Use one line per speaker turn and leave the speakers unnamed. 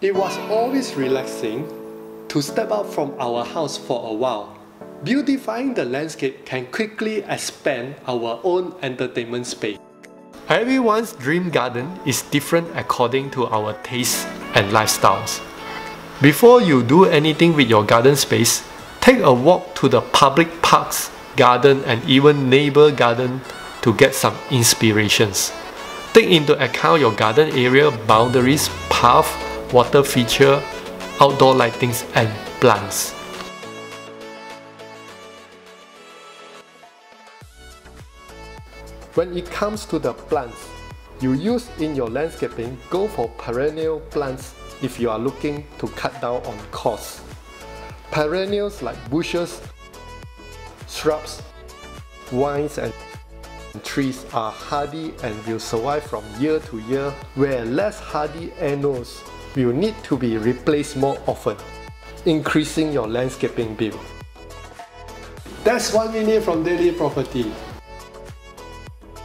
It was always relaxing to step out from our house for a while. Beautifying the landscape can quickly expand our own entertainment space. Everyone's dream garden is different according to our tastes and lifestyles. Before you do anything with your garden space, take a walk to the public parks, garden and even neighbor garden to get some inspirations. Take into account your garden area boundaries, path, water feature, outdoor lightings and plants. When it comes to the plants you use in your landscaping, go for perennial plants if you are looking to cut down on costs. Perennials like bushes, shrubs, vines and trees are hardy and will survive from year to year where less hardy annuals will need to be replaced more often, increasing your landscaping bill. That's one minute from Daily Property.